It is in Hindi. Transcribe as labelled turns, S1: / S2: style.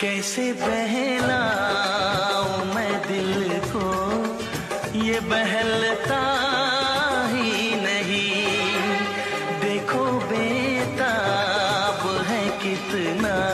S1: कैसे बहलाऊं मैं दिल को? ये बहलता ही नहीं। देखो बेताब है कितना।